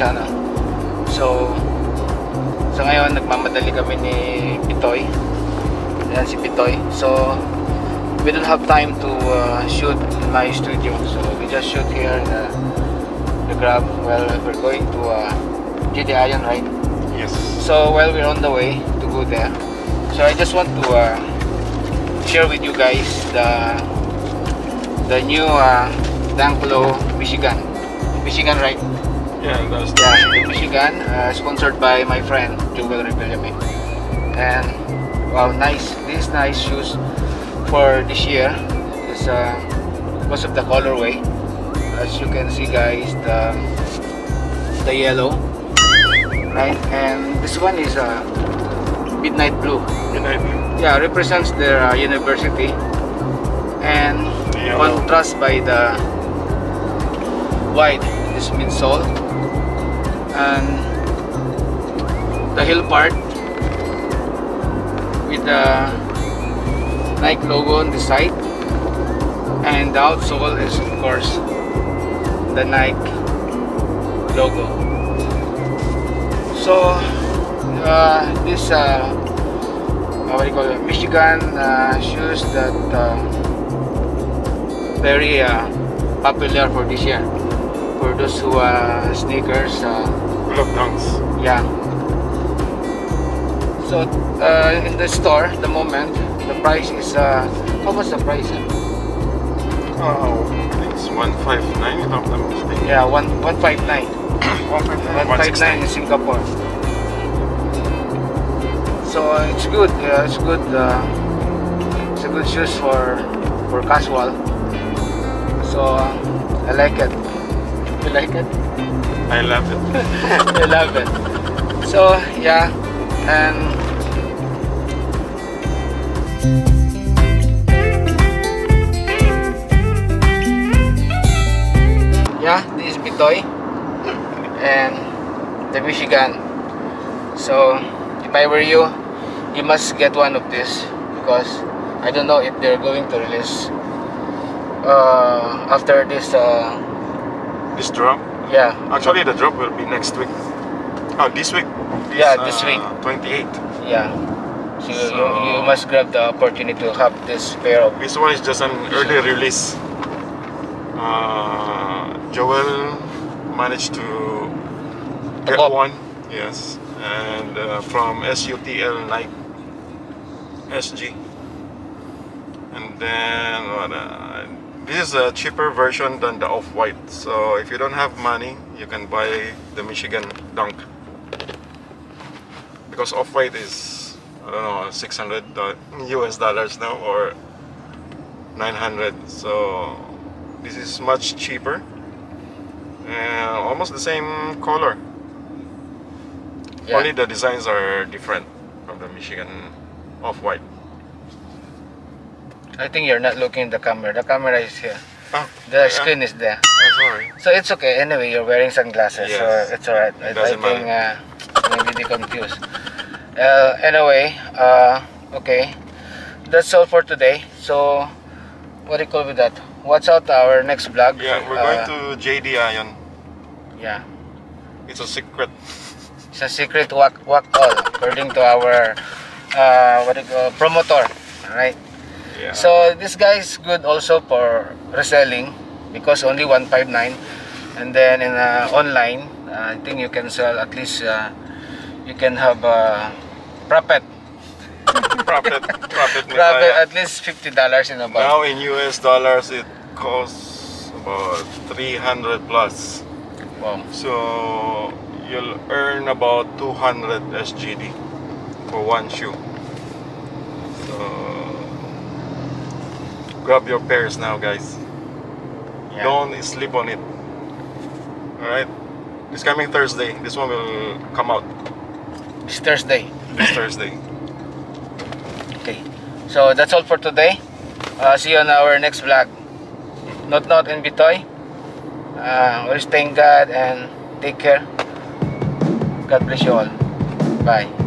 channel. So, sa ngayon, nagmamadali kami ni Pitoy. Yan si Pitoy. So, we don't have time to uh, shoot in my studio. So, we just shoot here in the, the Grab. Well, we're going to uh, GD Ion, right? Yes. So while we're on the way to go there, so I just want to uh, share with you guys the the new uh, Danklo Michigan. Michigan, right? Yeah, that's Yeah, Michigan, uh, sponsored by my friend Joel Rebellame. And wow, nice. These nice shoes for this year is uh, because of the colorway. As you can see, guys, the the yellow, right? And this one is uh, midnight blue. Midnight Blue. Yeah, represents their uh, university and Yellow. contrast by the white this midsole and the heel part with the Nike logo on the side. And the outsole is of course the Nike logo. So uh, this uh, uh, what do you call it? Michigan uh, shoes that uh, very uh, popular for this year for those who are sneakers uh, dunks. yeah so uh, in the store the moment the price is uh, how much the price uh? Oh, it's 159 if I'm not mistaken. yeah one 159 159. 159 in Singapore so uh, it's good yeah, it's good uh, it's a good shoes for for casual so uh, I like it you like it I love it. I love it. So yeah, and yeah, this is Bitoy and the Michigan. So if I were you, you must get one of this because I don't know if they're going to release uh, after this. Uh, This drop. yeah, Actually, the drop will be next week. Oh, this week. Yeah, this week. 28. Yeah. So, you, So- you must grab the opportunity to have this pair of This one is just an early release. Uh, Joel managed to get one. Yes. And uh, from SUTL Nike SG. And then what, uh, this is a cheaper version than the off-white. So if you don't have money, you can buy the Michigan Dunk. Because off-white is I don't know 600 US dollars now or 900. So this is much cheaper and almost the same color. yeah. Only the designs are different from the Michigan off-white. I think you're not looking at the camera. The camera is here. Oh, The screen is there. I'm sorry. So it's okay. Anyway, you're wearing sunglasses, Yes. so it's alright. I, I think uh, maybe they confused. Uh, anyway, uh, okay. That's all for today. So, what do you call with that? Watch out our next vlog. Yeah, we're Uh, going to JD Ion. Yeah. It's a secret. It's a secret walk walk all according to our uh, what do you call promoter. Alright. Yeah. So this guy is good also for reselling because only 159 and then in uh, online uh, I think you can sell at least uh, you can have uh, profit profit, profit, profit at least $50 in a bag. Now in US dollars, it costs about 300 plus. Wow. So you'll earn about 200 SGD for one shoe. Grab your pairs now, guys. Yeah. Don't sleep on it. Alright? This coming Thursday, this one will come out It's Thursday. this Thursday. Okay. So that's all for today. Uh, see you on our next vlog. Not not in Bitoy. Uh, always thank God and take care. God bless you all. Bye.